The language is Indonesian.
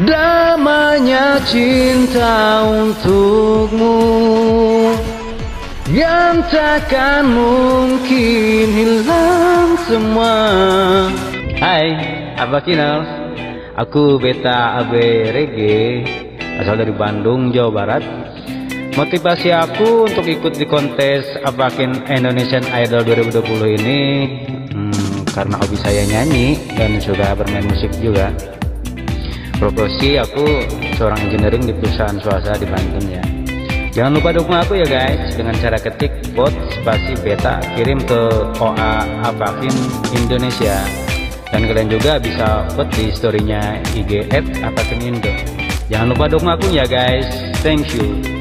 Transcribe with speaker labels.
Speaker 1: Damanya cinta untukmu Yang takkan mungkin hilang semua. Hai, apa Kinal? Aku Beta AB Asal dari Bandung, Jawa Barat. Motivasi aku untuk ikut di kontes Abakin Indonesian Idol 2020 ini hmm, Karena hobi saya nyanyi dan juga bermain musik juga Profesi aku seorang engineering di perusahaan swasta di Banten ya Jangan lupa dukung aku ya guys dengan cara ketik bot spasi beta kirim ke OA Apakin Indonesia dan kalian juga bisa vote di storynya IG at Apakin Indo. Jangan lupa dukung aku ya guys. Thank you.